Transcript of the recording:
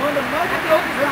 Manda mais do que